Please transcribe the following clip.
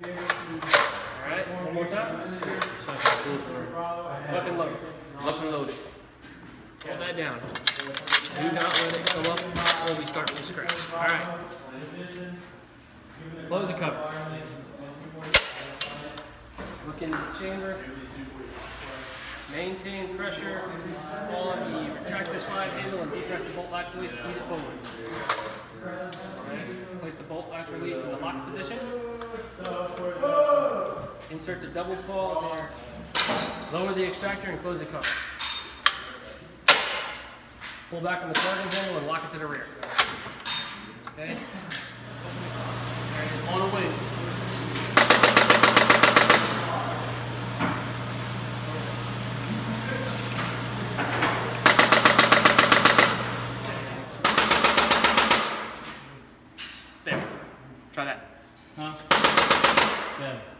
Alright, one more time. Weapon loaded. Weapon loaded. Hold that down. Do not let it go up before we start from scratch. Alright. Close the cover. Look in the chamber. Maintain pressure on the retractor slide handle and depress the bolt latch release to ease it forward. Place the bolt latch release in the lock position. Insert the double paw there. Lower the extractor and close the cover. Pull back on the charging handle and lock it to the rear. Okay? On the way. There. Try that. Huh? Yeah.